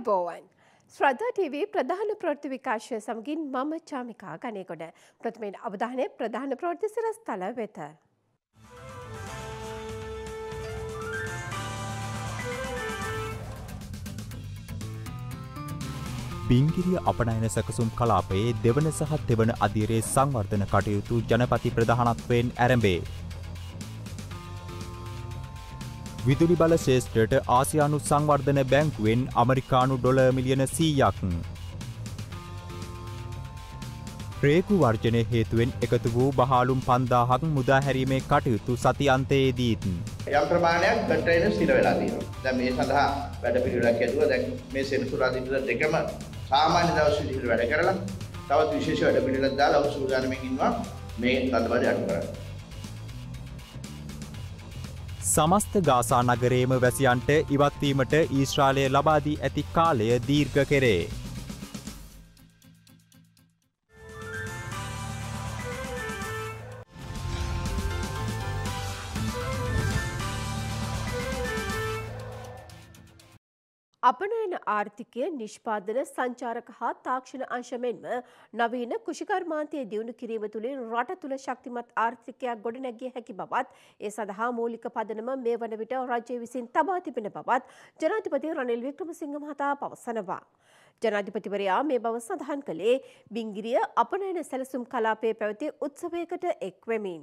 අයිබෝවන්. ශ්‍රද්ධා TV ප්‍රධාන ප්‍රෘති විකාශය සමගින් මම චාමිකා ගනයකොඩ ප්‍රථමයෙන් අවධානය ප්‍රධාන ප්‍රෘති සිරස් තල වෙත. බිංගිරිය අපනයන සැකසුම් කලාපයේ දෙවන සහ දෙවන අධීරයේ සංවර්ධන කටයුතු ජනපති ප්‍රධානත්වයෙන් ඇරඹේ. විදුලි බල ශේෂත්‍රයට ආසියානු සංවර්ධන බැංකුවෙන් අමරිකානු ඩොල මිලියන සීයක්. ප්‍රේකු වර්ජනය හේතුවෙන් එකතු වූ බහලුම් පන්දාහක් මුදාහැරීමේ කටයුතු සති අන්තයේදීත්. යම් ප්‍රමාණයක් කට්‍රේන සිර වෙලා තියෙනවා. දැන් මේ සඳහා වැඩ පිළිවෙලක් ඇදුවා. දැන් මේ සෙනසුරාදා ඉඳලා දෙකම සාමාන්‍ය දවස් විදිහට වැඩ කරලා තවත් විශේෂ වැඩ පිළිවෙලක් දාලා ඔහු සූදානම්ෙන් ඉන්නවා මේ තදබල අඩු කරන්න. සමස්ත ගාසා නගරේම වැසියන්ට ඉවත්වීමට ඊශ්‍රාලය ලබාදී ඇති කාලය දීර්ඝ කෙරේ. ආර්ථිකය නිෂ්පාදන සංචාරක හා තාක්ෂණ අංශමෙන්ම නවීන කුෂිකර්මාන්තය දියුණු කිරීම තුළින් රට තුළ ශක්තිමත් ආර්ථිකයක් ගොඩනැගිය හැකි බවත් ඒ සඳහා මූලික පදනම මේ වන විට රජය විසින් තබා තිබෙන බවත් ජනාධිපති රනිල් වික්‍රමසිංහ මහතා පවසනවා. ජනාධිපතිවරයා මේ බව සඳහන් කළේ බිංගිරිය අපනයන සැලසුම් කලාපේ පැවති උත්සවයකට එක්වෙමින්.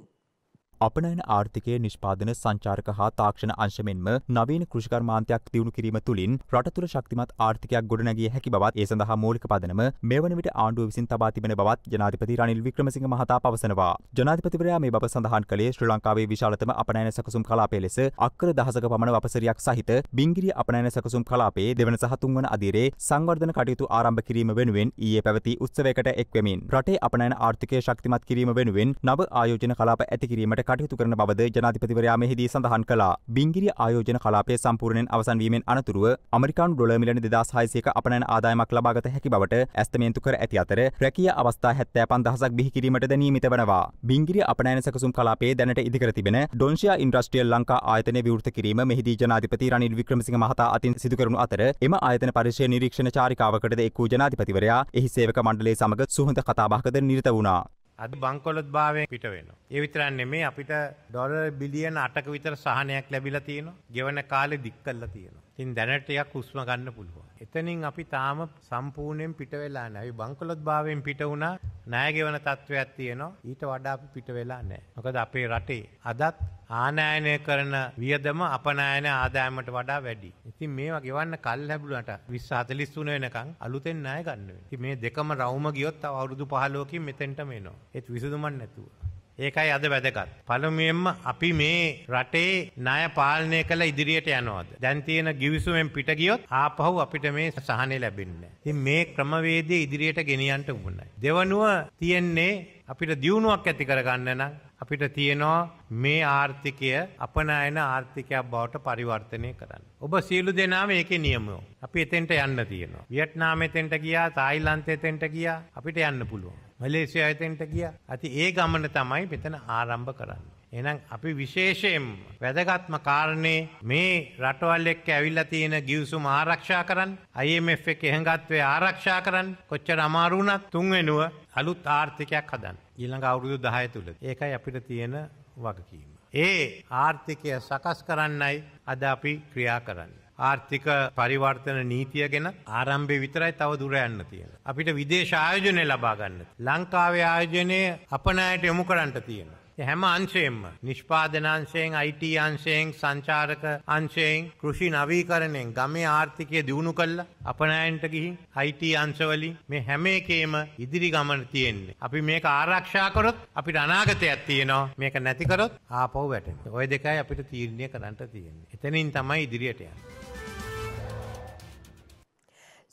අපනයන ආර්ථිකය නිෂ්පාදන සංචාරක හා තාක්ෂණ අංශමෙන්ම නවීන කෘෂිකර්මාන්තයක් දියුණු කිරීම තුළින් රට තුළ ශක්තිමත් ආර්ථිකයක් ගොඩනැගිය හැකි බවත් ඒ සඳහා මූලික පදනම මේ වන විට ආණ්ඩුව විසින් තබා තිබෙන බවත් ජනාධිපති රනිල් වික්‍රමසිංහ මහතා පවසනවා. ජනාධිපතිවරයා මේ බව සඳහන් කළේ ශ්‍රී ලංකාවේ විශාලතම අපනයන සැකසුම් කලාපය ලෙස අක්කර දහසක පමණ වපසරියක් සහිත බිංගිරිය අපනයන සැකසුම් කලාපයේ දෙවන සහ තුන්වන අදිරේ සංවර්ධන කටයුතු ආරම්භ කිරීම වෙනුවෙන් ඊයේ පැවති උත්සවයකට එක්වෙමින් රටේ අපනයන ආර්ථිකය ශක්තිමත් කිරීම වෙනුවෙන් නව ආයෝජන කලාප ඇති කිරීමට කටයුතු කරන බවද ජනාධිපතිවරයා මෙහිදී සඳහන් කළා. බිංගිරිය ආයෝජන කලාපය සම්පූර්ණයෙන් අවසන් වීමෙන් අනතුරුව අමරිකානු ඩොලර් මිලියන 2600ක අපනයන ආදායමක් ලබාගත හැකි බවට ඇස්තමේන්තු කර ඇති අතර රැකියා අවස්ථා 75000ක් බිහි කිරීමට නියමිත වනවා. බිංගිරිය අපනයන සැකසුම් කලාපයේ දැනට ඉදිකර තිබෙන ඩොන්ෂියා ඉන්ඩස්ට්‍රියල් ලංකා ආයතනය විවෘත කිරීම මෙහිදී ජනාධිපති රනිල් වික්‍රමසිංහ මහතා අතින් සිදු කරනු අතර එම ආයතන පරිශ්‍රය නිරීක්ෂණ චාරිකාවකටද එක් වූ ජනාධිපතිවරයා එහි සේවක මණ්ඩලය සමග සුහද කතාබහකද නිරත වුණා. අද බංකොලොත් භාවය පිට වෙනවා. ඒ විතරක් නෙමෙයි අපිට ඩොලර් බිලියන 8ක විතර සහනයක් ලැබිලා තියෙනවා. ගෙවන කාලේ දික් කරලා තියෙනවා. ඉතින් දැනට ටිකක් හුස්ම ගන්න පුළුවන්. එතනින් අපි තාම සම්පූර්ණයෙන් පිට වෙලා නැහැ. අපි බංකොලොත් භාවයෙන් පිට වුණා. ණය ගෙවන තත්වයක් තියෙනවා. ඊට වඩා අපි පිට වෙලා නැහැ. මොකද අපේ රටේ අදත් ආනයනය කරන වියදම අපනයන ආදායමට වඩා වැඩි. ඉතින් මේවා ගෙවන්න කල් ලැබුණාට 20 43 වෙනකන් අලුතෙන් ණය ගන්න වෙනවා. ඉතින් මේ දෙකම රවුම ගියොත් තව අවුරුදු 15කින් මෙතෙන්ටම එනවා. ඒත් විසඳුමක් නැතුව. ඒකයි අද වැදගත්. පළමුවෙන්ම අපි මේ රටේ ණය පාලනය කළ ඉදිරියට යනවාද? දැන් තියෙන givisුමෙන් පිට ගියොත් ආපහු අපිට මේ සහනය ලැබෙන්නේ නැහැ. ඉතින් මේ ක්‍රමවේදය ඉදිරියට ගෙනියන්න උවමයි. දෙවනුව තියෙන්නේ අපිට දියුණුවක් ඇති කරගන්න නම් අපිට තියෙනවා මේ ආර්ථිකය අපනයන ආර්ථිකයක් බවට පරිවර්තනය කරන්න. ඔබ සියලු දෙනාම ඒකේ නියමෝ. අපි එතෙන්ට යන්න තියෙනවා. වියට්නාම එතෙන්ට ගියා, තායිලන්තය එතෙන්ට ගියා. අපිට යන්න පුළුවන්. මලේසියා එතෙන්ට ගියා. අති ඒ ගමන තමයි මෙතන ආරම්භ කරන්නේ. එහෙනම් අපි විශේෂයෙන් වැදගත්ම කාරණේ මේ රටවල් එක්ක ඇවිල්ලා තියෙන ගිවිසුම ආරක්ෂා කරන්න IMF එකේ එහෙඟත්වය ආරක්ෂා කරන්න කොච්චර අමාරු වුණත් තුන්වෙනුව අලුත් ආර්ථිකයක් හදන්න ඊළඟ අවුරුදු 10 තුල ඒකයි අපිට තියෙන වගකීම ඒ ආර්ථිකය සකස් කරන්නයි අද අපි ක්‍රියා කරන්නේ ආර්ථික පරිවර්තන නීතිය ගැන ආරම්භය විතරයි තව දුර යන්න තියෙන. අපිට විදේශ ආයෝජනය ලබා ගන්න. ලංකාවේ ආයෝජනය අපනයට යොමු කරන්නට තියෙන. හැම අංශයෙන්ම නිෂ්පාදනංශයෙන් IT අංශයෙන් සංචාරක අංශයෙන් කෘෂි නවීකරණයෙන් ගමේ ආර්ථිකය දියුණු කළා අපනයන්ට ගිහින් IT අංශවලින් මේ හැම එකේම ඉදිරි ගමන තියෙන්නේ. අපි මේක ආරක්ෂා කරොත් අපිට අනාගතයක් තියෙනවා. මේක නැති කරොත් ආපහු වැටෙනවා. ওই දෙකයි අපිට තීරණය කරන්න තියෙන්නේ. එතනින් තමයි ඉදිරියට යන්නේ.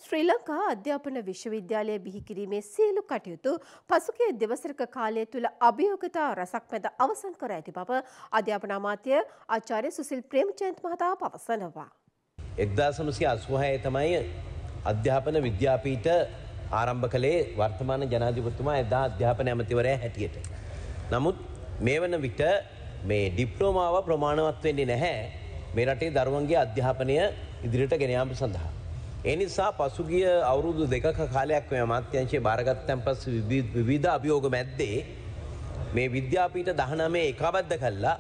ශ්‍රී ලංකා අධ්‍යාපන විශ්වවිද්‍යාලය බිහිකිරීමේ සියලු කටයුතු පසුගිය දෙවසරක කාලය තුළ අභියෝගතා රසක් මැද අවසන් කර ඇති බව අධ්‍යාපන අමාත්‍ය ආචාර්ය සුසිල් ප්‍රේමචන්ද් මහතා පවසනවා. එක්දා සමසි අස්වහය තමයි අධ්‍යාපන විද්‍යාපීට ආරම්භ කළේ වර්තමාන ජනාධිපතිතුමා එදා අධ්‍යාපන ඇමතිවරය හැටියට. නමුත් මේ වන විට මේ ඩිප්ලෝමාව ප්‍රමාණවත් වෙන්නේ නැහැ මේ රටේ දරුවන්ගේ අධ්‍යාපනය ඉදිරියට ගෙනයාම සඳහා. එනිසා පසුගිය අවුරුදු දෙකක කාලයක් මේ අමාත්‍යංශයේ භාරගත්තයන් පස් විවිධ අභියෝග මැද්දේ මේ විද්‍යාපීට දහනමේ එකබද්ධ කල්ලා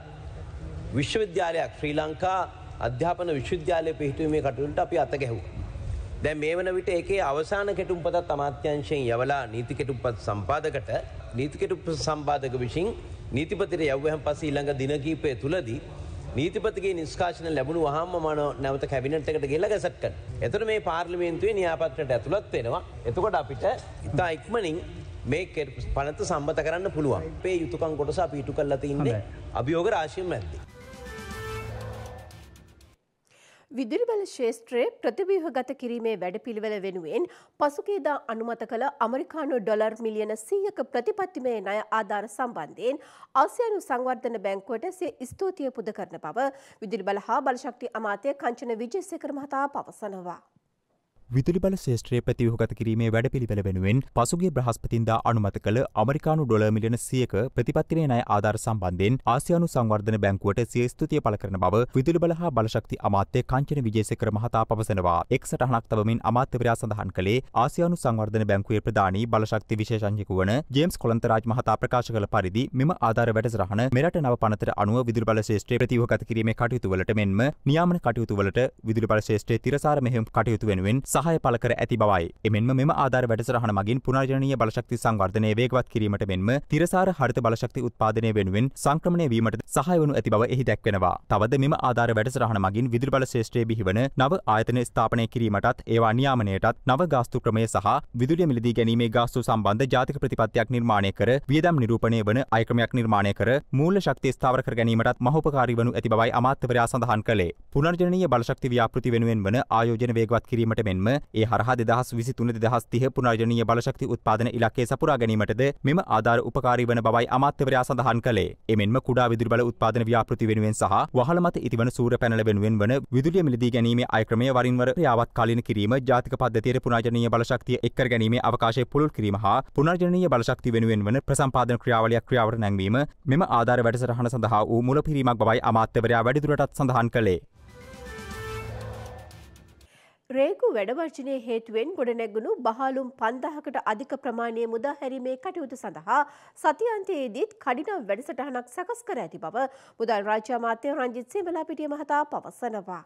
විශ්වවිද්‍යාලයක් ශ්‍රී ලංකා අධ්‍යාපන විශ්වවිද්‍යාලය පිහිටුවීමේ කටයුලට අපි අත ගැහුව. දැන් මේ වන විට ඒකේ අවසාන කෙටුම්පතත් අමාත්‍යංශයෙන් යවලා නීති කෙටුම්පත් සම්පාදකට නීති කෙටුම්පත සම්පාදක විසින් නීතිපතිට යව්වහන් පස්සේ ඊළඟ දින කිහිපය තුලදී නීතිපතිගේ නිස්කාශන ලැබුණු වහාම මන නැවත කැබිනට් එකට ගිහලා ගැසට් කරනවා. එතකොට මේ පාර්ලිමේන්තුවේ න්‍යායපත්‍රයට ඇතුළත් වෙනවා. එතකොට අපිට ඉතා ඉක්මනින් මේ පනත සම්බත කරන්න පුළුවන්. අපේ යුතුයකම් කොටස අපි ඉටු කරලා තින්නේ අභියෝග රාශියෙන් මැද්දේ. විදුලි බල ශේෂත්‍රයේ ප්‍රතිව්‍යුහගත කිරීමේ වැඩපිළිවෙල වෙනුවෙන් පසුගියදා අනුමත කළ අමරිකානු ඩොලර් මිලියන 100ක ප්‍රතිපත්තිමය ණය ආධාර සම්බන්ධයෙන් ආසියානු සංවර්ධන බැංකුවට සිය ස්තුතිය පුද කරන බව විදුලි බල හා බලශක්ති අමාත්‍ය කංචන විජේසේකර මහතා පවසනවා. විදුලි බල ශේෂත්‍රයේ ප්‍රතිවහගත කිරීමේ වැඩපිළිවෙල වෙනුවෙන් පසුගිය බ්‍රහස්පතින්දා අනුමත කළ අමරිකානු ඩොලර් මිලියන 100ක ප්‍රතිපත්තිමය ණය ආධාර සම්බන්ධයෙන් ආසියානු සංවර්ධන බැංකුවට සිය ස්තුතිය පළ කරන බව විදුලි බල හා බලශක්ති අමාත්‍ය කංචන විජේසේකර මහතා පවසනවා. එක් සටහනක් තබමින් අමාත්‍යවරයා සඳහන් කළේ ආසියානු සංවර්ධන බැංකුවේ ප්‍රධානී බලශක්ති විශේෂඥයෙකු වන ජේම්ස් කොලන්තරාජ් මහතා ප්‍රකාශ කළ පරිදි මෙම ආධාර වැඩසටහන මෙරට නව පනතට අනුව විදුලි බල ශේෂ්ත්‍රයේ ප්‍රතිවහගත කිරීමේ කටයුතු වලට මෙන්ම නියාමන කටයුතු වලට විදුලි බල ශේෂ්ත්‍රයේ තිරසාර මෙහෙයුම් කටයුතු වෙනුවෙන් සහය පළ කර ඇති බවයි. එමෙන්ම මෙම ආධාර වැඩසටහන මගින් පුනර්ජනනීය බලශක්ති සංවර්ධනය වේගවත් කිරීමට මෙන්ම තිරසාර හරිත බලශක්ති උත්පාදනය වෙනුවෙන් සංක්‍රමණය වීමට සහාය වනු ඇති බව එහි දැක්වෙනවා. තවද මෙම ආධාර වැඩසටහන මගින් විදුලි බල ශේෂ්ත්‍රයේ බිහිවන නව ආයතන ස්ථාපනය කිරීමටත් ඒවා නියාමනයටත් නව ගාස්තු ක්‍රමය සහ විදුලිය මිලදී ගැනීමේ ගාස්තු සම්බන්ධ ජාතික ප්‍රතිපත්තියක් නිර්මාණය කර වියදම් නිරූපණය වන අයක්‍රමයක් නිර්මාණය කර මූල්‍ය ශක්තිය ස්ථාවර කර ගැනීමටත් මහෝපකාරී වනු ඇති බවයි අමාත්‍යවරයා සඳහන් කළේ. පුනර්ජනනීය බලශක්ති ව්‍යාපෘති වෙනුවෙන් වන ආයෝජන වේගවත් කිරීමට මෙන්ම ඒ හරහා දෙදහස් විසි තුන දෙදහස් තිහ පුනර්ජනීය බලශක්ති උත්පාදන ඉලක්කය සපුරා ගැනීමටද මෙම ආධාර උපකාරී වන බවයි අමාත්‍යවරයා සඳහන් කළේ. එමෙන්ම කුඩා විදුලි බල උත්පාදන ව්‍යාපෘති වෙනුවෙන් සහ වහල මත ඉතිවන සූර්ය පැනල වෙනුවෙන් වන විදුලිය මිලදී ගැනීමේ අයක්‍රමය වරින් වර ක්‍රියාවත් කාලීන කිරීම ජාතික පද්ධතියේ පුනර්ජනීය බලශක්තිය එක් කර ගැනීමේ අවකාශය පුළුල් කිරීම හා පුනර්ජනීය බලශක්ති වෙනුවෙන් වන ප්‍රසම්පාදන ක්‍රියාවලියක් ක්‍රියාවට නැංවීම මෙම ආධාර වැඩසටහන සඳහා වූ මුලපිරීමක් බවයි අමාත්‍යවරයා වැඩිදුරටත් සඳහන් කළේ. රේගු වැඩවර්ජනය හේතුවෙන් ගොඩනැගුණු බහලුම් පන්දහකට අධික ප්‍රමාණය මුදා හැරීමේ කටයුතු සඳහා සතියන්තයේදීත් කඩිනම් වැඩසටහනක් සකස් කර ඇති බව මුදල් රාජ්‍ය අමාත්‍ය රංජිත් සේමලාපිටිය මහතා පවසනවා.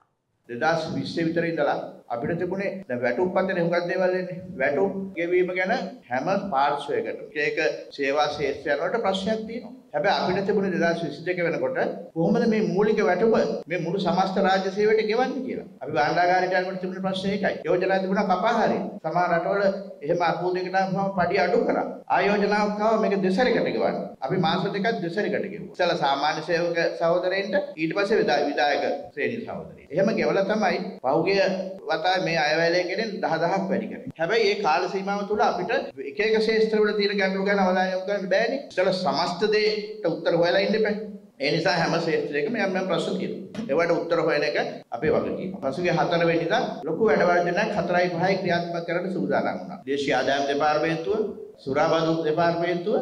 දෙදස් විශ්ව විතර ඉඳලා අපිට තිබුණේ දැන් වැටුප් පතේ හුඟක් දේවල් එන්නේ. වැටුප් ගෙවීම ගැන හැම පාර්ශ්වයකටම. ඒක සේවා ශේෂ්ත්‍රයන් වලට ප්‍රශ්නයක් තියෙනවා. හැබැයි අපිට තිබුණේ 2022 වෙනකොට කොහොමද මේ මූලික වැටුප මේ මුළු සමස්ත රාජ්‍ය සේවයට ගෙවන්නේ කියලා. අපි භාණ්ඩාගාරයට යනකොට තිබුණ ප්‍රශ්නේ ඒකයි. යෝජනා තිබුණා කපාහාරේ. සමහර රටවල එහෙම අර්බුදයකට ආවම පඩි අඩු කරා. ආයෝජනාවක් ආව මේක දෙසරකට ගෙවන්න. අපි මාස දෙකක් දෙසරකට ගෙවුවා. ඉතල සාමාන්‍ය සේවක සහෝදරයින්ට ඊට පස්සේ විදායක ශ්‍රේණි සහෝදරයි. එහෙම ගෙවලා තමයි පහුගිය වතාවේ මේ අයවැලේ කෙනෙන් 10000ක් වැඩි කරේ. හැබැයි ඒ කාල සීමාව තුළ අපිට එක එක ශේෂ්ත්‍රවල තියෙන ගැටලු ගැන අවධානය යොමු කරන්න බෑනේ. ඉතල සමස්ත දේට උත්තර හොයලා ඉන්න එපා. ඒ නිසා හැම ශේත්‍රයකම යම් යම් ප්‍රශ්න තියෙනවා. ඒවට උත්තර හොයන එක අපේ වගකීම. පසුගිය 4 වෙනිදා ලොකු වැඩවර්ජනයක් 4යි 5යි ක්‍රියාත්මක කරන්න සූදානම් වුණා. දේශීය ආදායම් දෙපාර්තමේන්තුව, සුරාබදු දෙපාර්තමේන්තුව,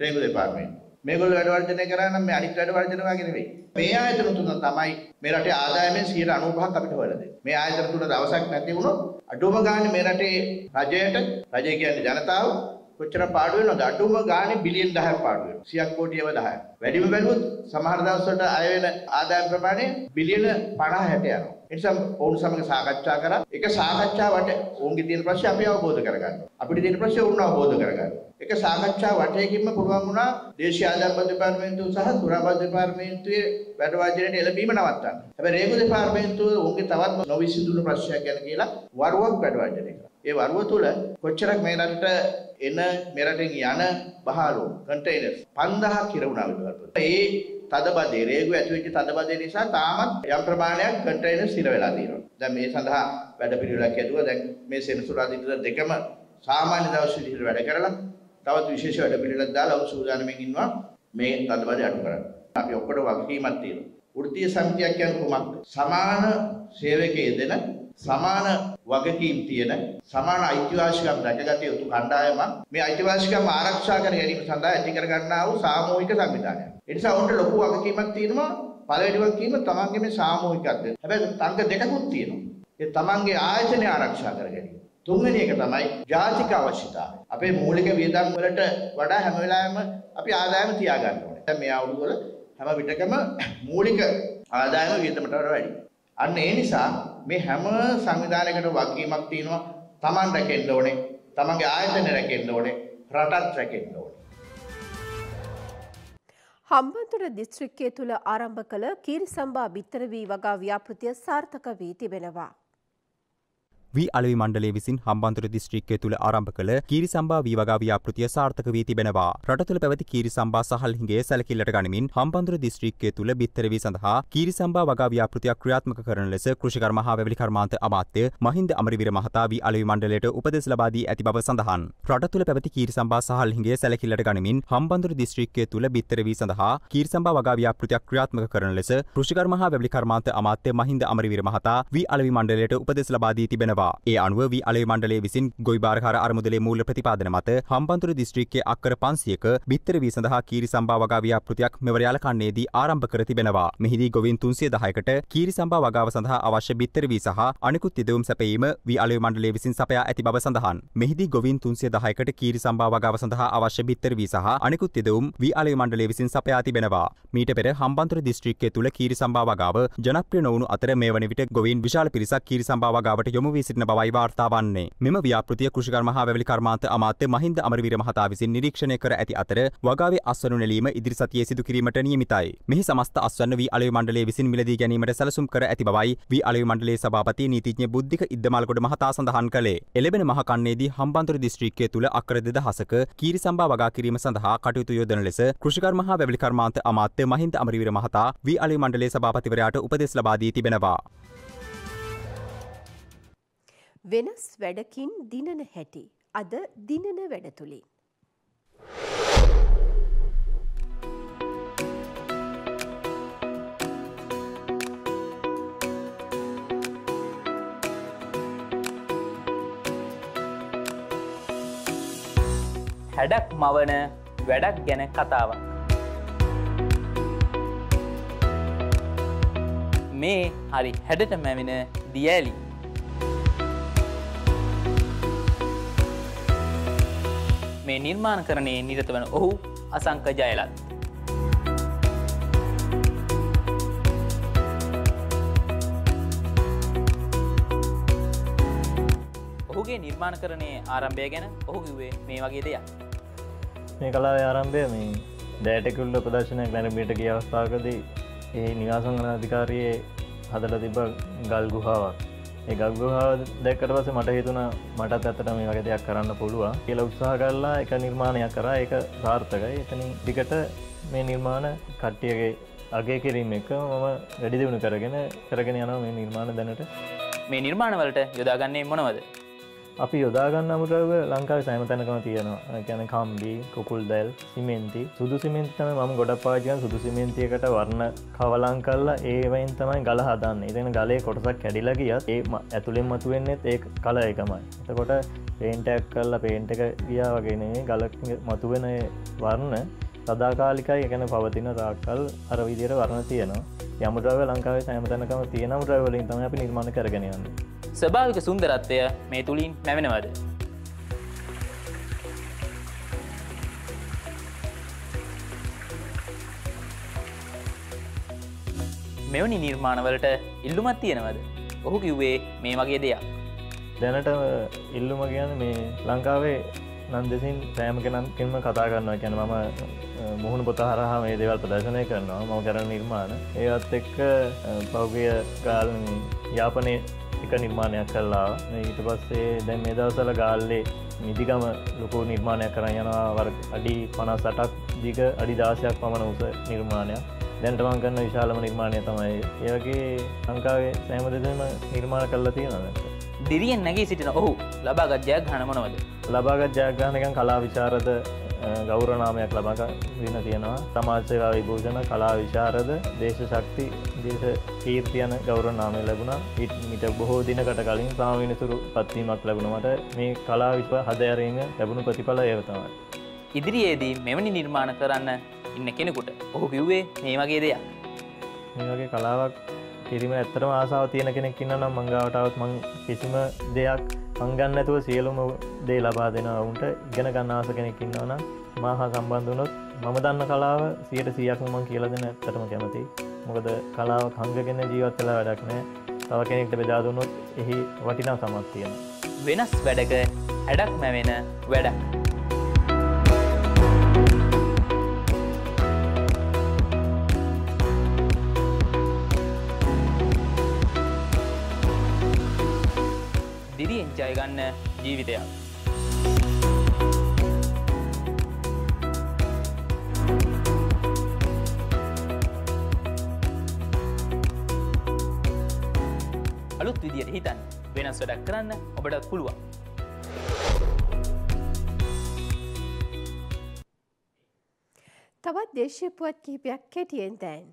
රේගු දෙපාර්තමේන්තුව. මේගොල්ලෝ වැඩවර්ජනය කරා නම් මේ අනිත් වැඩවර්ජන වගේ නෙවෙයි. මේ ආයතන තුන තමයි මේ රටේ ආදායමෙන් 95ක් අපිට හොයලා දෙන්නේ. මේ ආයතන තුන දවසක් නැති වුණොත් අඩුම ගානේ මේ රටේ රජයට රජය කියන්නේ ජනතාව කොච්චර පාඩු වෙනවද? අඩුම ගානේ බිලියන් 10ක් පාඩු වෙනවා. 100ක් කෝටියව 10ක් වැඩිම බැලුවොත් සමහර දවස්වලට අය වෙන ආදායම් ප්‍රමාණය බිලියන 50 60 යනවා. ඒ නිසා ඔවුන් සමග සාකච්ඡා කරා. ඒක සාකච්ඡාවට ඔවුන්ගේ තියෙන ප්‍රශ්න අපි අවබෝධ කරගන්නවා. අපිට තියෙන ප්‍රශ්න ඔවුන් අවබෝධ කරගන්නවා. ඒක සාකච්ඡා වටේකින්ම පුළුවන් වුණා දේශීය ආදායම් දෙපාර්තමේන්තුව සහ සුරාබද් දෙපාර්තමේන්තුවේ වැඩ වාජනයේ එළඹීම නවත්තන්න. හැබැයි රේගු දෙපාර්තමේන්තුව ඔවුන්ගේ තවත් නොවිසඳුණු ප්‍රශ්නයක් ගැන කියලා වරුවක් වැඩ වාජනය කළා. ඒ වරුව තුල කොච්චරක් මේ රටට එන මෙරටින් යන බහලු කන්ටේනර්ස් 5000ක් කිරුණා විතරට. ඒ තදබදේ රේගු ඇති වෙච්ච තදබදේ නිසා තාමත් යම් ප්‍රමාණයක් කන්ටේනර්ස් ඉර වෙලා තියෙනවා. දැන් මේ සඳහා වැඩ පිළිවෙලක් ඇදුවා. දැන් මේ සෙනසුරාදා දෙකම සාමාන්‍ය දවස් විදිහට වැඩ කරලා තවත් විශේෂ වැඩ පිළිවෙලක් දාලා ඔවුන් සූදානම්ෙන් ඉන්නවා මේ තදබදේ අඩු කරන්න. අපි ඔක්කොට වගකීමක් තියෙනවා. වෘත්තීය සමිතියක් කියන්නේ කුමක්ද? සමාන සේවකයේ දෙන සමාන වගකීම් තියෙන සමාන අයිතිවාසිකම් රැකගත යුතු කණ්ඩායමක් මේ අයිතිවාසිකම් ආරක්ෂා කර ගැනීම සඳහා ඇති කර ගන්නා වූ සාමූහික සංවිධානයක්. ඒ නිසා උන්ට ලොකු වගකීමක් තියෙනවා පළවෙනි වගකීම තමන්ගේ මේ සාමූහිකත්වය. හැබැයි තංග දෙකකුත් තියෙනවා. ඒ තමන්ගේ ආයතනය ආරක්ෂා කර ගැනීම. තුන්වෙනි එක තමයි ජාතික අවශ්‍යතාවය. අපේ මූලික වියදම් වලට වඩා හැම වෙලාවෙම අපි ආදායම තියාගන්න ඕනේ. දැන් මේ අවුරුදු වල හැම විටකම මූලික ආදායම වියදමට වඩා වැඩි. අන්න ඒ නිසා මේ හැම සංවිධානයකට වගකීමක් තියෙනවා. තමන් රැකෙන්න ඕනේ. තමන්ගේ ආයතන රැකෙන්න ඕනේ. රටත් රැකෙන්න ඕනේ. හම්බන්තොට දිස්ත්‍රික්කය තුළ ආරම්භ කළ කීරිසම්බා බිත්තර වී වගා ව්‍යාපෘතිය සාර්ථක වී තිබෙනවා. වී අලවි මණ්ඩලය විසින් හම්බන්තොට දිස්ත්‍රික්කය තුළ ආරම්භ කළ කීරි සම්බා වී වගා ව්‍යාපෘතිය සාර්ථක වී තිබෙනවා. රට තුළ පැවති කීරි සම්බා සහල් හිඟේ සැලකිල්ලට ගනිමින් හම්බන්තොට දිස්ත්‍රික්කය තුළ බිත්තර වී සඳහා කීරි සම්බා වගා ව්‍යාපෘතියක් ක්‍රියාත්මක කරන ලෙස කෘෂිකර්ම හා වැවිලි කර්මාන්ත අමාත්‍ය මහින්ද අමරවීර මහතා වී අලවි මණ්ඩලයට උපදෙස් ලබා දී ඇති බව සඳහන්. රට තුළ පැවති කීරි සම්බා සහල් හිඟේ සැලකිල්ලට ගනිමින් හම්බන්තොට දිස්ත්‍රික්කය තුළ බිත්තර වී සඳහා කීරි සම්බා වගා ව්‍යාපෘතියක් ක්‍රියාත්මක කරන ලෙස කෘෂිකර්ම හා වැවිලි කර්මාන්ත අමාත්‍ය මහින්ද අමරවීර මහතා වී අලවි මණ්ඩලයට උපදෙස් ලබා දී තිබෙනවා. ඒ අනුව වී අලවි මණ්ඩලය විසින් ගොවි භාරකාර අරමුදලේ මූල්‍ය ප්‍රතිපාදන මත හම්බන්තොට දිස්ත්‍රික්කයේ අක්කර 500ක බිත්තර වී සඳහා කීරි සම්බා වගා ව්‍යාපෘතියක් මෙවර යාලකන්නේදී ආරම්භ කර තිබෙනවා. මෙහිදී ගොවීන් 310කට කීරි සම්බා වගාව සඳහා අවශ්‍ය බිත්තර වී සහ අනිකුත් යෙදවුම් සැපයීම වී අලවි මණ්ඩලය විසින් සපයා ඇති බව සඳහන්. මෙහිදී ගොවීන් 310කට කීරි සම්බා වගාව සඳහා අවශ්‍ය බිත්තර වී සහ අනිකුත් යෙදවුම් වී අලවි මණ්ඩලය විසින් සපයා තිබෙනවා. මීට පෙර හම්බන්තොට දිස්ත්‍රික්කය තුළ කීරි සම්බා වගාව ජනප්‍රිය නොවුණු අතර මේ වන විට ගොවීන් විශාල පිරිසක් කීරි සම්බා වගාවට යොමු වී සිටින බවයි වාර්තා වන්නේ. මෙම ව්‍යාපෘතිය කෘෂිකර්ම හා වැවිලි කර්මාන්ත අමාත්‍ය මහින්ද අමරවීර මහතා විසින් නිරීක්ෂණය කර ඇති අතර වගාවේ අස්වනු නෙලීම ඉදිරි සතියේ සිදු කිරීමට නියමිතයි. මෙහි සමස්ත අස්වන්න වී අලවි මණ්ඩලය විසින් මිලදී ගැනීමට සැලසුම් කර ඇති බවයි වී අලවි මණ්ඩලයේ සභාපති නීතිඥ බුද්ධික ඉද්දමාලගොඩ මහතා සඳහන් කළේ. එළඹෙන මහකන්නේදී හම්බන්තොට දිස්ත්‍රික්කය තුළ අක්කර 2000ක කීරි සම්බා වගා කිරීම සඳහා කටයුතු යොදන ලෙස කෘෂිකර්ම හා වැවිලි කර්මාන්ත අමාත්‍ය මහින්ද අමරවීර මහතා වී අලවි මණ්ඩලයේ සභාපතිවරයාට උපදෙස් ලබා දී තිබෙනවා. වෙනස් වැඩකින් දිනන හැටි. අද දිනන වැඩ තුළින්. හැඩක් මවන වැඩක් ගැන කතාවක්. මේ හරි හැඩට මැවෙන දියඇලි. මේ නිර්මාණ කරණයේ නිරත වන ඔහු අසංක ජයලත්. ඔහුගේ නිර්මාණ කරණයේ ආරම්භය ගැන ඔහු කිව්වේ මේ වගේ දෙයක්. මේ කලාව ආරම්භය මේ දෑටකුල්ල ප්‍රදර්ශනයක් නැරබීට ගිය අවස්ථාවකදී ඒ නිවාසංගන අධිකාරයේ හදල තිබ ගල් ගුහාවක් ඒ ගල්ගුහාව දැකට පස මට හිතුන මටත් ඇතට මේ වගේ දෙයක් කරන්න පුළුවන් කියල උත්සාහ කරලා එක නිර්මාණයක් කර. එක සාර්ථකයි. එතනින් ටිකට මේ නිර්මාණ කට්ටියගේ අගේ කිරීම එක මම වැඩි දියුණු කරගෙන කරගෙන යනවා මේ නිර්මාණ දැනට. මේ නිර්මාණවලට යොදාගන්නේ මොනවද. අපි යොදාගන්න අමුද්‍රව ලංකාව සෑම තැනකම තියෙනවා. ගැන කම්බි කොකුල් දැල් සිමෙන්ති සුදු සිමෙන්තම ම ගොඩ පාජයන් සුදු සිමෙන්තියකට වර්ණ කවලං කල්ලා ඒවයින් තමයි ගල හදන්න. ඉතින ගලේ කොටසක් කැඩිල ගියත් ඒ ඇතුළෙන් මතුවෙන්නෙත් ඒ කල එකමයි. එතකොට පේන්ටක් කල්ලා පේන්ට එක ගියා වගේනේ ගල මතුවෙන වර්ණ සදාකාලිකයි. එකන පවතින රාකල් අර විදිර වර්ණ තියනවා. යමුද්‍රව ලංකාවේ සෑම තැනකම තියෙනම ද්‍රවලින් තම අපි නිර්මාණ කරගෙනයන්න ස්භාවික සුන්දරත්වය මේ තුළින් පැවෙනවද. මෙවැනි නිර්මාණවලට ඉල්ලුමත් තියෙනවද. ඔහු කිව්වේ මේ වගේ දෙයක්. දැනට ඉල්ලුම කියන මේ ලංකාවේ නන්දසින් සෑම කෙනම් කෙන්ම කතා කරන්නවා ගැන මම මුහුණ පොත හරහා මේ දෙවල් ප්‍රදර්ශනය කරනවා මව කරන නිර්මාණ ඒත් එක්ක පෞගිය ගාල් යාපනය එක නිර්මාණයක් කල්ලා ඊට පස්සේ දැන් මේ දවසල ගාල්ලේ මිදිකම ලොකු නිර්මාණයක් කරන්න යනවා. අඩි පනා සටක් දිග අඩි දාසයක් පමණ උස නිර්මාණයක්. දැන්ටමන් කන්න විශාලම නිර්මාණය තමයි ඒවගේ ලංකාවේ සෑම දෙදම නිර්මාණ කල්ලා තියෙනද දිරියෙන් නැගේ සිටින ඔහු ලබාගත්ජයක් හනමනවද ලබාගත් ජයග්‍රහණකන් කලා විචාරද ගෞරනාමයක් ලබක වෙන තියෙනවා සමාජසේවා විභූෂණ කලා විශාරද දේශ ශක්ති දේශ කීර්තියන ගෞරනාමය ලැබුණ ඉට මිට බොහෝ දිනකට කලින් සාමිනිතුරු පත්වීමක් ලැබුණමට මේ කලා විශ්ව හදයරීම ලැබුණු ප්‍රතිඵල ඒවතමයි. ඉදිරියේදී මෙවැනි නිර්මාණ කරන්න ඉන්න කෙනෙකුට ඔහු කිව්වේ මේ වගේ දෙයක්. මේ වගේ කලාවක් කිරීම ඇත්තරම ආසාාව තියෙන කෙනෙක් ඉන්න නම් මංගාවටාවත් මං කිසිම දෙයක් මංගන්න ඇතුව සියලුම දේ ලබා දෙෙන ඔවුන්ට ඉගෙන ගන්න ආස කෙනෙක් ඉන්නවන මහා සම්බන්ධනොත් මම දන්න කලාව සියට සියයක් මං කියල දෙන ඇත්තටම කැමති මොකද කලාව කංගගෙන ජීවත් කලා වැඩක් නෑ තව කෙනෙක්ට බෙදාදුනොත් එහි වටිනා සමත් තියෙන වෙනස් වැඩක හැඩක් මැවෙන වැඩක්. ජීවිතයක්. අලුත් විදියට හිතන් වෙනස් වැඩක් කරන්න ඔබටත් පුළුවන්. තවත් දේශය පුවත් කිහිපයක් කෙටියෙන් දැන්.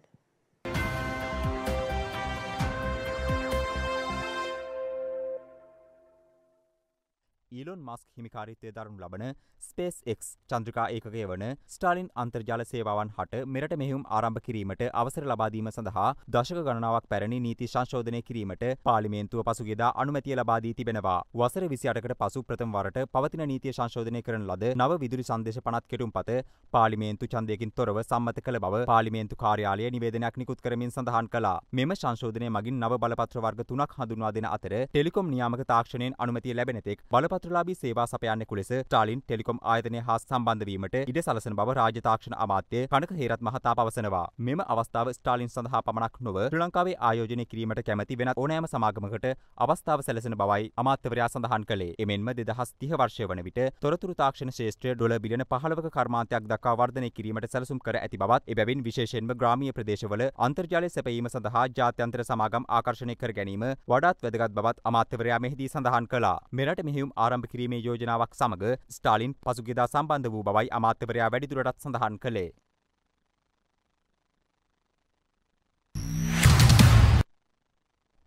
ඊලොන් මස්ක් හිමිකාරිත්තය දරනු ලබන ස්පේස් එක් චන්ද්‍රකා ඒකය වන ස්ටාලින් අන්තර්ජාල සේවාවන් හට මෙරට මෙහුම් ආරම්භ කිරීමට අවසර ලබාදීම සඳහා දශක ගණනාවක් පැරණි නීති සංශෝධනය කිරීමට පාලිමේන්තුව පසුගෙදා අනුමැතිය ලබාදී තිබෙනවා. වසර විසියටකට පසු ප්‍රථම වරට පවතින නීතිය සංශෝධනය කරන ලද නව විදුලි සංදේශ පනත් කෙටුම් පත පාලිමේන්තු චන්දයකින් තොරව සම්මත කළ බව පාලිමේන්තු කාර්යාලය නිවේදනයක් නිකුත් කරමින් සඳහන් කළා. මෙම සංශෝධනය මගින් නව බලපත්‍ර වර්ග තුනක් හඳුන්වා දෙන අතර ටෙලිකොම් නියාමක තාක්ෂණයෙන් අනුමැතිය ලැබෙනතෙක් බලපත්‍රලාබී සේවා සපයන්නෙකු ලෙස ටාලින් ටෙලිකොම් ආයතනය හා සම්බන්ධවීමට ඉඩ සලසන බව රාජ්‍ය තාක්ෂණ අමාත්‍ය කනක හේරත් මහතා පවසනවා. මෙම අවස්ථාව ස්ටාලින් සඳහා පමණක් නොව ශ්‍රී ලංකාවේ ආයෝජනය කිරීමට කැමැති වෙනත් ඕනෑම සමාගමකට අවස්ථාව සැලසෙන බවයි අමාත්‍යවරයා සඳහන් කළේ. එමෙන්ම දෙදහස් තිහ වර්ෂය වන විට තොරතුරු තාක්ෂණ ශේෂත්‍රය ඩොල බිලියන පහළවක කර්මාන්තයක් දක්වා වර්ධනය කිරීමට සැලසුම් කර ඇති බවත් එබැවින් විශේෂයෙන්ම ග්‍රාමීය ප්‍රදේශවල අන්තර්ජාලය සැපයීම සඳහා ජාත්‍යන්තර සමාගම් ආකර්ෂණය කර ගැනීම වඩාත් වැදගත් බවත් අමාත්‍යවරයා මෙහිදී සඳහන් කළා. මෙරට මෙහිුම් ආරම්භ කිරීමේ යෝජනාවක් සමග ස්ටාලින් පසුගියදා සම්බන්ධ වූ බවයි අමාත්‍යවරයා වැඩිදුරටත් සඳහන් කළේ.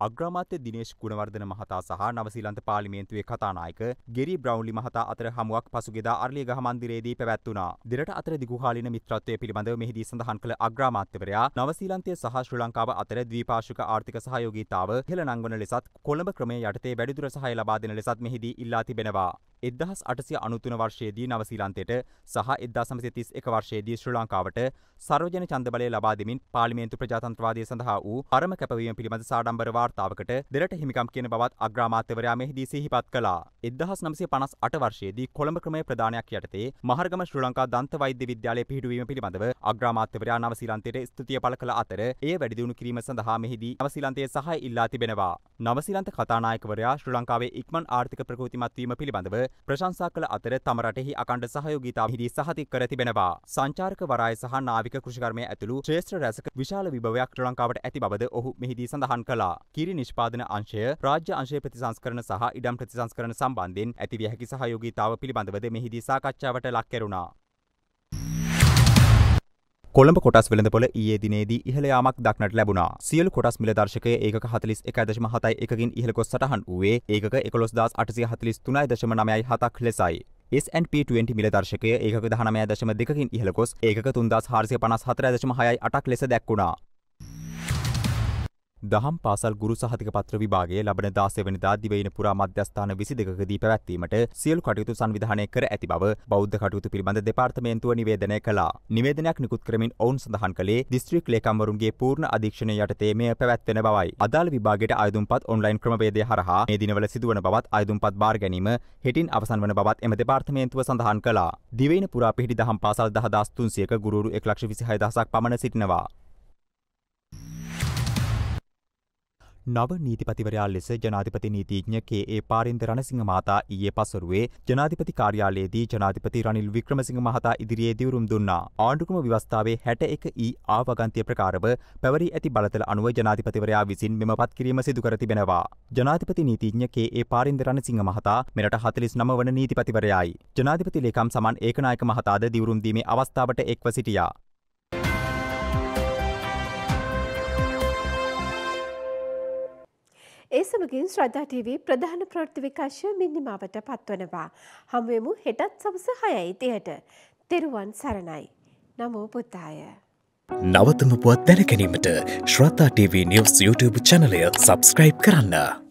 අග්‍රාමාත්‍ය දිනේශ් ගුණවර්ධන මහතා සහ නවසීලන්ත පාර්ලිමේන්තුවේ කතානායක ගෙරි බ්‍රවුන්ලි මහතා අතර හමුවක් පසුගියදා අර්ලියගහ මන්දිරයේදී පැවැත්වුණා. දෙරට අතර දිගුකාලීන මිත්‍රත්වය පිළිබඳව මෙහිදී සඳහන් කළ අග්‍රාමාත්‍යවරයා නවසීලන්තය සහ ශ්‍රී ලංකාව අතර ද්විපාර්ශ්වික ආර්ථික සහයෝගීතාව ඉහළ නංවන ලෙසත් කොළඹ ක්‍රමය යටතේ වැඩිදුර සහාය ලබා දෙන ලෙසත් මෙහිදී ඉල්ලා තිබෙනවා. එදහස් අටසිය අනුතුන වර්ෂයේදී නවසීලන්තයට සහ එදදා සමසි තිස් එක වර්ෂයේදී ශ්‍රී ලංකාවට සරෝජන චන්දබලය ලබා දෙමින් පාලිමේන්තු ප්‍රජාතන්ත්‍රවාදය සඳහා වූ අරම කැපවීම පිළිබඳ සාඩම්බර වාර්තාවකට දෙරට හිමිකම් කියන බවත් අග්‍රාමාත්‍යවරයා මෙහිදී සිහිපත් කළා. එදහස් නමසය පනස් අට වර්ෂයේදී කොළඹ ක්‍රමය ප්‍රධානයක් යටතේ මහර්ගම ශ්‍රී ලංකා දන්ත වෛද්‍ය විද්‍යාලය පිහිටුවීම පිළිබඳව අග්‍රාමාත්‍යවරයා නවසීලන්තයට ස්තුතිය පළ කළ අතර එය වැඩිදියුණු කිරීම සඳහා මෙහිදී නවසීලන්තයේ සහාය ඉල්ලා තිබෙනවා. නවසීලන්ත කතානායකවරයා ශ්‍රී ලංකාවේ ඉක්මන් ආර්ථික ප්‍රකෘතිමත් වීම පිළිබඳව ප්‍රශංසා කළ අතර තම රටෙහි අකණ්ඩ සහයෝගීතාව හිදී සහතික කර තිබෙනවා. සංචාරක වරාය සහ නාවික කෘෂිකර්මය ඇතුළු ශ්‍රේෂ්ඨ රැසක විශාල විභවයක් ශ්‍රී ලංකාවට ඇති බවද ඔහු මෙහිදී සඳහන් කළා. කිරි නිෂ්පාදන අංශය රාජ්‍ය අංශය ප්‍රතිසංස්කරණ සහ ඉඩම් ප්‍රතිසංස්කරණ සම්බන්ධයෙන් ඇතිවිය හැකි සහයෝගීතාව පිළිබඳවද මෙහිදී සාකච්ඡාවට ලක් කෙරුණා. කොළඹ කොටස් වෙළඳපොළ ඊයේ දිනේදී ඉහළ යාමක් දක්නට ලැබුණා. සියලු කොටස් මිල දර්ශකය ඒකක 41.7 එකකින් ඉහළ ගොස් සටහන් වූයේ ඒකක 11843.9.7ක් ලෙසයි. S&P 20 මිල දර්ශකය ඒකක 19.2කින් ඉහළ ගොස් ඒකක 3454.6.8ක් ලෙස දැක්වුණා. දහම් පාසල් ගුරු සහතික පත්‍ර විභාගයේ ලබන 16 වෙනිදා දිවයින පුරා මධ්‍යස්ථාන 22කදී පැවැත්වීමට සියලු කටයුතු සංවිධානය කර ඇති බව බෞද්ධ කටයුතු පිළිබඳ දෙපාර්තමේන්තුව නිවේදනය කළා. නිවේදනයක් නිකුත් කරමින් ඔවුන් සඳහන් කළේ දිස්ත්‍රික් ලේකම්වරුන්ගේ පූර්ණ අධීක්ෂණය යටතේ මෙය පැවැත්වෙන බවයි. අදාළ විභාගයට අයදුම්පත් ඔන්ලයින් ක්‍රමවේදය හරහා මේ දිනවල සිදුවන බවත් අයදුම්පත් බාර ගැනීම හෙටින් අවසන් වන බවත් එම දෙපාර්තමේන්තුව සඳහන් කළා. දිවයින පුරා පිහිටි දහම් පාසල් 10300ක ගුරුවරු 126000ක් පමණ සිටිනවා. නව නීතිපතිවරයා ලෙස ජනාධිපති නීතිඥ කේ.ඒ. පාරින්ද රණසිංහ මහතා ඊයේ පසුරුවේ ජනාධිපති කාර්යාලයේදී ජනාධිපති රනිල් වික්‍රමසිංහ මහතා ඉදිරියේ දිවුරුම් දුන්නා. ආණ්ඩුක්‍රම ව්‍යවස්ථාවේ 61 ඊ ආවගන්තිය ප්‍රකාරව පැවරී ඇති බලතල අනුව ජනාධිපතිවරයා විසින් මෙම පත්කිරීම සිදු කර තිබෙනවා. ජනාධිපති නීතිඥ කේ.ඒ. පාරින්ද රණසිංහ මහතා මෙරට 49 වන නීතිපතිවරයායි. ජනාධිපති ලේකම් සමන් ඒකනායක මහතාද දිවුරුම් දීමේ අවස්ථාවට එක්ව සිටියා. ඒ සමගින් ශ්‍රද්ධා TV ප්‍රධාන ප්‍රවෘත්ති විකාශය මිනිමාවට පත්වනවා. හමුවෙමු හෙටත් සවස 6යි 30ට. තෙරුවන් සරණයි. නමෝ බුද්ධාය. නවතම පුවත් දැනැනීමට ශ්‍රතා TV නිවස් YouTube චනලය සබස්ක්‍රයිබ් කරන්න.